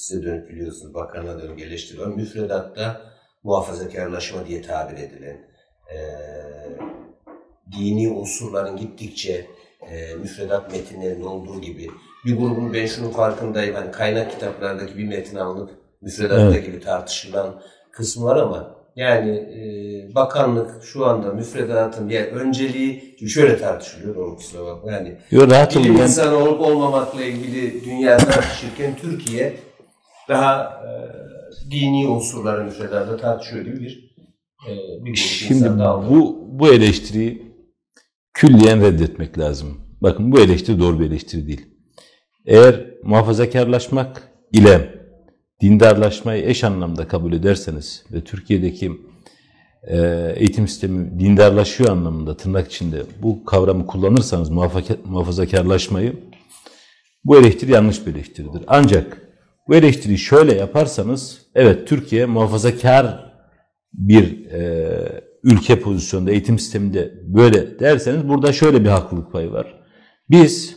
size dönük biliyorsunuz bakanına dönük eleştiri var. Müfredatta muhafazakarlaşma diye tabir edilen e, dini unsurların gittikçe e, müfredat metinlerinde olduğu gibi bir grubun ben şunun farkındayım hani kaynak kitaplardaki bir metin alınıp müfredatta evet. gibi tartışılan kısmı var ama yani e, bakanlık şu anda müfredatın yani önceliği şöyle tartışılıyor o kusura bakma yani Yo, rahatım bilim ben... insanı olup olmamakla ilgili dünya tartışırken Türkiye daha e, dini unsurları müfredatta tartışıyor gibi bir, e, bir Şimdi bu, bu eleştiriyi külliyen reddetmek lazım. Bakın bu eleştiri doğru bir eleştiri değil. Eğer muhafazakarlaşmak ile dindarlaşmayı eş anlamda kabul ederseniz ve Türkiye'deki e, eğitim sistemi dindarlaşıyor anlamında tırnak içinde bu kavramı kullanırsanız muhafazakarlaşmayı bu eleştiri yanlış bir eleştiridir. Ancak bu eleştiriyi şöyle yaparsanız evet Türkiye muhafazakar bir e, ülke pozisyonda eğitim sisteminde böyle derseniz burada şöyle bir haklılık payı var. Biz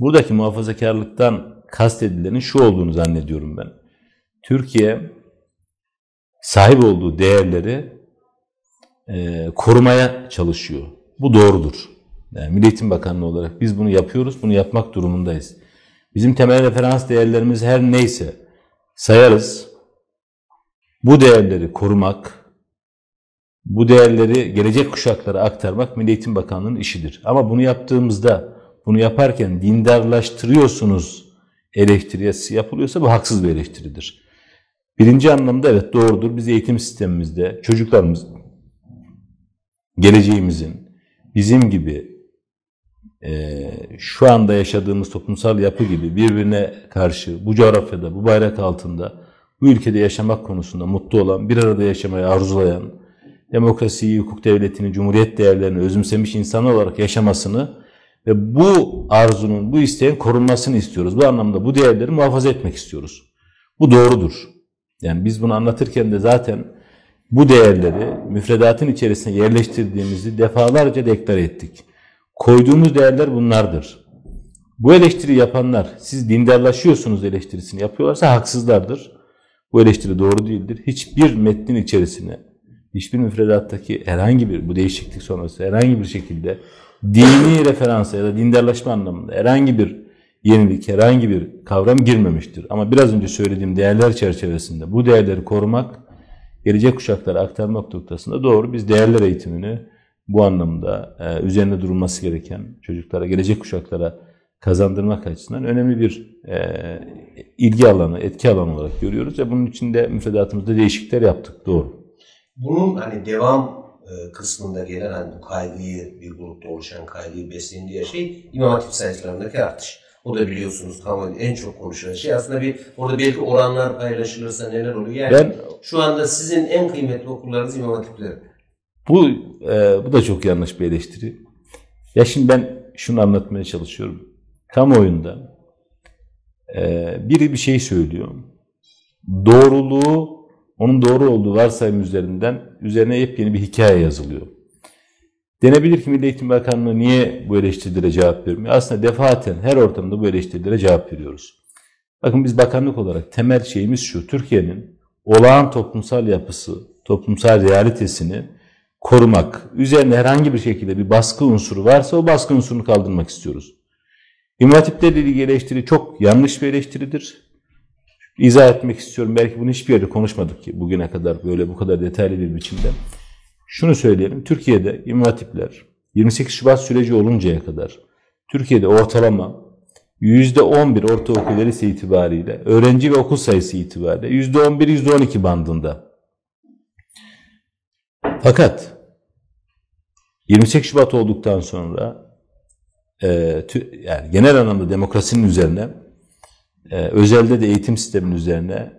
buradaki muhafazakarlıktan kastedilenin şu olduğunu zannediyorum ben. Türkiye sahip olduğu değerleri e, korumaya çalışıyor. Bu doğrudur. Yani Milli Eğitim Bakanlığı olarak biz bunu yapıyoruz, bunu yapmak durumundayız. Bizim temel referans değerlerimiz her neyse sayarız. Bu değerleri korumak, bu değerleri gelecek kuşaklara aktarmak Milli Eğitim Bakanlığı'nın işidir. Ama bunu yaptığımızda, bunu yaparken dindarlaştırıyorsunuz eleştirisi yapılıyorsa bu haksız bir eleştiridir. Birinci anlamda evet doğrudur. Biz eğitim sistemimizde çocuklarımız geleceğimizin bizim gibi şu anda yaşadığımız toplumsal yapı gibi birbirine karşı bu coğrafyada, bu bayrak altında, bu ülkede yaşamak konusunda mutlu olan, bir arada yaşamayı arzulayan, demokrasiyi, hukuk devletini, cumhuriyet değerlerini özümsemiş insan olarak yaşamasını ve bu arzunun, bu isteğin korunmasını istiyoruz. Bu anlamda bu değerleri muhafaza etmek istiyoruz. Bu doğrudur. Yani biz bunu anlatırken de zaten bu değerleri müfredatın içerisine yerleştirdiğimizi defalarca deklar ettik. Koyduğumuz değerler bunlardır. Bu eleştiri yapanlar siz dindarlaşıyorsunuz eleştirisini yapıyorlarsa haksızlardır. Bu eleştiri doğru değildir. Hiçbir metnin içerisine, hiçbir müfredattaki herhangi bir bu değişiklik sonrası herhangi bir şekilde dini referansa ya da dindarlaşma anlamında herhangi bir yenilik, herhangi bir kavram girmemiştir. Ama biraz önce söylediğim değerler çerçevesinde bu değerleri korumak, gelecek kuşaklara aktarmak noktasında doğru. Biz değerler eğitimini bu anlamda e, üzerine durulması gereken çocuklara, gelecek kuşaklara kazandırmak açısından önemli bir e, ilgi alanı, etki alanı olarak görüyoruz ve bunun için de müfredatımızda değişiklikler yaptık. Doğru. Bunun hani devam e, kısmında gelen hani bu kaygıyı bir grupta oluşan kaygıyı besleyen diğer şey İmam Hatip sayılarındaki artış. O da biliyorsunuz kamuoyu en çok konuşulan şey. Aslında bir orada belki oranlar paylaşılırsa neler oluyor. Yani ben, şu anda sizin en kıymetli okullarınız İmam Hatipler. Bu, e, bu da çok yanlış bir eleştiri. Ya şimdi ben şunu anlatmaya çalışıyorum. Kamuoyunda e, biri bir şey söylüyor. Doğruluğu onun doğru olduğu varsayım üzerinden üzerine yepyeni bir hikaye yazılıyor. Denebilir ki Milli Eğitim Bakanlığı niye bu eleştirilere cevap vermiyor? Aslında defaten her ortamda bu eleştirilere cevap veriyoruz. Bakın biz bakanlık olarak temel şeyimiz şu. Türkiye'nin olağan toplumsal yapısı, toplumsal realitesini korumak. Üzerine herhangi bir şekilde bir baskı unsuru varsa o baskı unsurunu kaldırmak istiyoruz. İmam Hatiplerle ilgili eleştiri çok yanlış bir eleştiridir. İzah etmek istiyorum. Belki bunu hiçbir yerde konuşmadık ki bugüne kadar böyle bu kadar detaylı bir biçimde. Şunu söyleyelim. Türkiye'de imam hatipler 28 Şubat süreci oluncaya kadar Türkiye'de ortalama %11 ortaokul verisi itibariyle öğrenci ve okul sayısı itibariyle %11 %12 bandında. Fakat 28 Şubat olduktan sonra e, yani genel anlamda demokrasinin üzerine e, özelde de eğitim sisteminin üzerine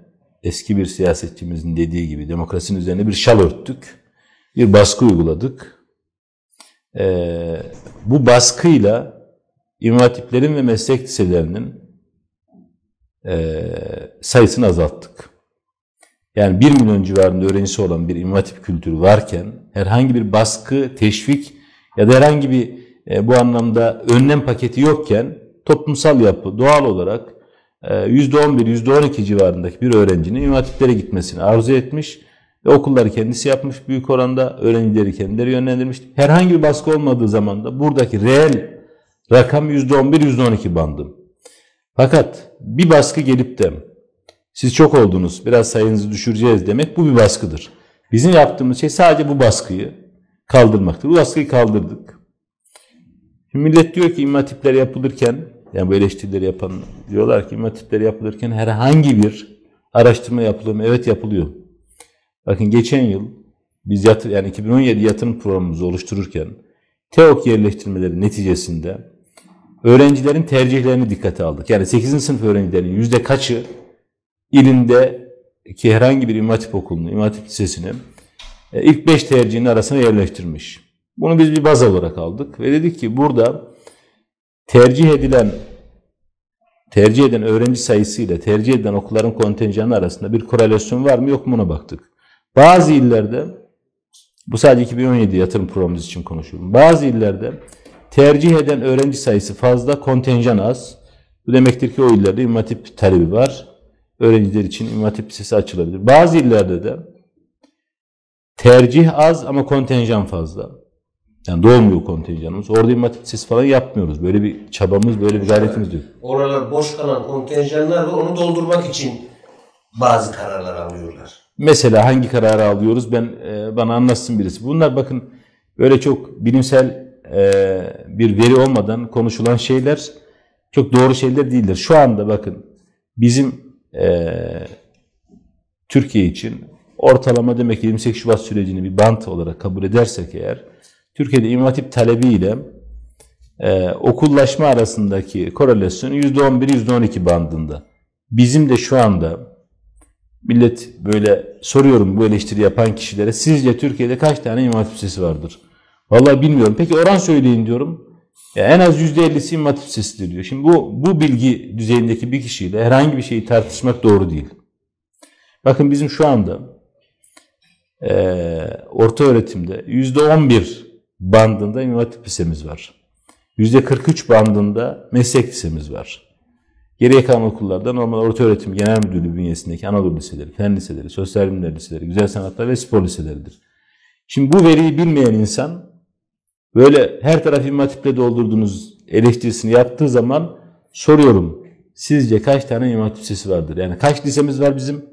eski bir siyasetçimizin dediği gibi demokrasinin üzerine bir şal örttük bir baskı uyguladık. Ee, bu baskıyla İmam ve meslek liselerinin e, sayısını azalttık. Yani 1 milyon civarında öğrencisi olan bir İmam Hatip kültürü varken herhangi bir baskı, teşvik ya da herhangi bir e, bu anlamda önlem paketi yokken toplumsal yapı doğal olarak %11, e, %12 civarındaki bir öğrencinin İmam Hatiplere gitmesini arzu etmiş ve okulları kendisi yapmış büyük oranda öğrencileri kendileri yönlendirmiş. Herhangi bir baskı olmadığı zaman da buradaki reel rakam %11, %12 bandı. Fakat bir baskı gelip de siz çok oldunuz biraz sayınızı düşüreceğiz demek bu bir baskıdır. Bizim yaptığımız şey sadece bu baskıyı kaldırmaktır. Bu baskıyı kaldırdık. Şimdi millet diyor ki imam hatipler yapılırken yani bu eleştirileri yapan diyorlar ki imam hatipler yapılırken herhangi bir araştırma yapılıyor mu? Evet yapılıyor. Bakın geçen yıl biz yatır, yani 2017 yatırım programımızı oluştururken TEOK yerleştirmeleri neticesinde öğrencilerin tercihlerini dikkate aldık. Yani 8. sınıf öğrencilerinin yüzde kaçı ilinde ki herhangi bir İmam Hatip okulunu, İmam Hatip Lisesi'ni e, ilk 5 tercihinin arasına yerleştirmiş. Bunu biz bir baz olarak aldık ve dedik ki burada tercih edilen tercih eden öğrenci sayısı ile tercih edilen okulların kontenjanı arasında bir korelasyon var mı yok mu ona baktık. Bazı illerde bu sadece 2017 yatırım programımız için konuşuyorum. Bazı illerde tercih eden öğrenci sayısı fazla, kontenjan az. Bu demektir ki o illerde İmam talebi var. Öğrenciler için İmam Hatip Lisesi açılabilir. Bazı illerde de tercih az ama kontenjan fazla. Yani dolmuyor kontenjanımız. Orada İmam Hatip Lisesi falan yapmıyoruz. Böyle bir çabamız, böyle bir gayretimiz yok. Oralar boş kalan kontenjanlar var. Onu doldurmak için bazı kararlar alıyorlar. Mesela hangi kararı alıyoruz? Ben e, bana anlatsın birisi. Bunlar bakın böyle çok bilimsel e, bir veri olmadan konuşulan şeyler çok doğru şeyler değildir. Şu anda bakın bizim e, Türkiye için ortalama demek ki 28 Şubat sürecini bir bant olarak kabul edersek eğer Türkiye'de İmam Hatip talebiyle e, okullaşma arasındaki korelasyon %11-%12 bandında. Bizim de şu anda millet böyle soruyorum bu eleştiri yapan kişilere sizce Türkiye'de kaç tane İmam Hatip Lisesi vardır? Vallahi bilmiyorum. Peki oran söyleyin diyorum. Ya en az %50'si İmam Hatip Lisesi'dir diyor. Şimdi bu, bu bilgi düzeyindeki bir kişiyle herhangi bir şeyi tartışmak doğru değil. Bakın bizim şu anda e, orta öğretimde %11 bandında İmam Hatip Lisemiz var. %43 bandında meslek lisemiz var. Geriye kalan okullarda normal orta öğretim genel müdürlüğü bünyesindeki Anadolu liseleri, fen liseleri, sosyal bilimler liseleri, güzel sanatlar ve spor liseleridir. Şimdi bu veriyi bilmeyen insan böyle her tarafı imam doldurduğunuz eleştirisini yaptığı zaman soruyorum. Sizce kaç tane imam lisesi vardır? Yani kaç lisemiz var bizim?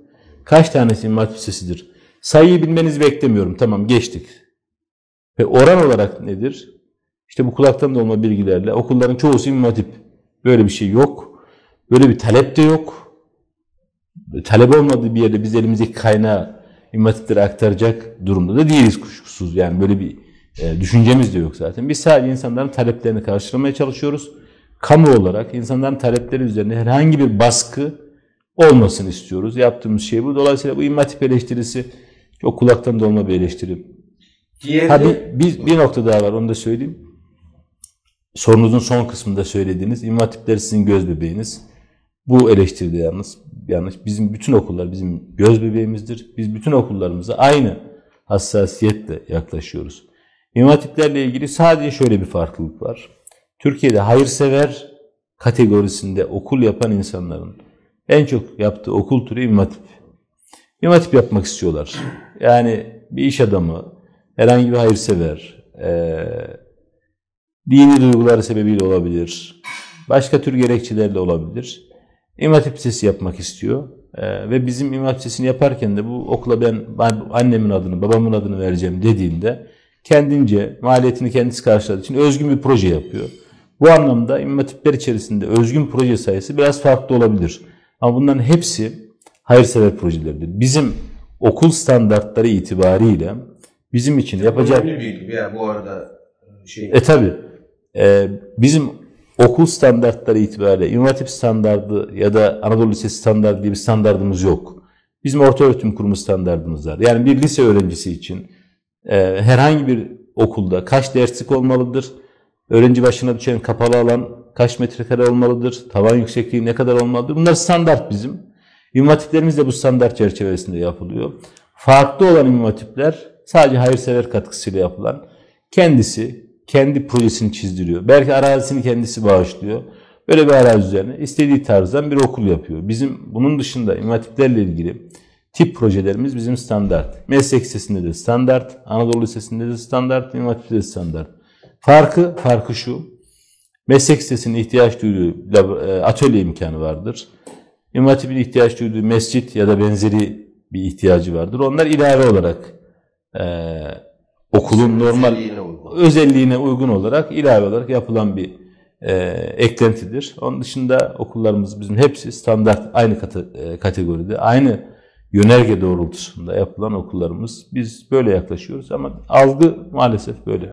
Kaç tanesi imam lisesidir? Sayıyı bilmenizi beklemiyorum. Tamam geçtik. Ve oran olarak nedir? İşte bu kulaktan dolma bilgilerle okulların çoğusu imam hatip. Böyle bir şey yok. Böyle bir talep de yok. Talep olmadığı bir yerde biz elimizdeki kaynağı imam aktaracak durumda da değiliz kuşkusuz. Yani böyle bir e, düşüncemiz de yok zaten. Biz sadece insanların taleplerini karşılamaya çalışıyoruz. Kamu olarak insanların talepleri üzerine herhangi bir baskı olmasını istiyoruz. Yaptığımız şey bu. Dolayısıyla bu imam eleştirisi çok kulaktan dolma bir eleştiri. Diğeri... Ha, bir, bir, bir nokta daha var onu da söyleyeyim. Sorunuzun son kısmında söylediğiniz imam sizin göz bebeğiniz. Bu eleştiride yalnız yanlış. Bizim bütün okullar bizim göz bebeğimizdir. Biz bütün okullarımıza aynı hassasiyetle yaklaşıyoruz. İmam hatiplerle ilgili sadece şöyle bir farklılık var. Türkiye'de hayırsever kategorisinde okul yapan insanların en çok yaptığı okul türü imam hatip. İmam hatip yapmak istiyorlar. Yani bir iş adamı, herhangi bir hayırsever, e, dini duyguları sebebiyle olabilir, başka tür gerekçelerle olabilir. İmam Hatip Lisesi yapmak istiyor. Ee, ve bizim İmam Hatip Lisesi'ni yaparken de bu okula ben, ben annemin adını, babamın adını vereceğim dediğinde kendince maliyetini kendisi karşıladığı için özgün bir proje yapıyor. Bu anlamda İmam Hatipler içerisinde özgün proje sayısı biraz farklı olabilir. Ama bunların hepsi hayırsever projeleridir. Bizim okul standartları itibariyle bizim için yapacak... Önemli ya bu arada. Şey... E tabi. E, bizim okul standartları itibariyle İmam Hatip standardı ya da Anadolu Lisesi standardı diye bir standartımız yok. Bizim orta öğretim kurumu standartımız var. Yani bir lise öğrencisi için e, herhangi bir okulda kaç derslik olmalıdır? Öğrenci başına düşen kapalı alan kaç metrekare olmalıdır? Tavan yüksekliği ne kadar olmalıdır? Bunlar standart bizim. İmam Hatiplerimiz de bu standart çerçevesinde yapılıyor. Farklı olan İmam Hatipler sadece hayırsever katkısıyla yapılan kendisi kendi projesini çizdiriyor. Belki arazisini kendisi bağışlıyor. böyle bir arazi üzerine istediği tarzdan bir okul yapıyor. Bizim bunun dışında İmam Hatiplerle ilgili tip projelerimiz bizim standart. Meslek Lisesi'nde de standart, Anadolu Lisesi'nde de standart, Hatip'te de standart. Farkı, farkı şu. Meslek Lisesi'nin ihtiyaç duyduğu e, atölye imkanı vardır. İmam Hatip'in ihtiyaç duyduğu mescit ya da benzeri bir ihtiyacı vardır. Onlar ilave olarak e, okulun normal Özelliğine uygun. özelliğine uygun olarak ilave olarak yapılan bir e, eklentidir. Onun dışında okullarımız bizim hepsi standart aynı kate- e, kategoride, aynı yönerge doğrultusunda yapılan okullarımız. Biz böyle yaklaşıyoruz ama algı maalesef böyle.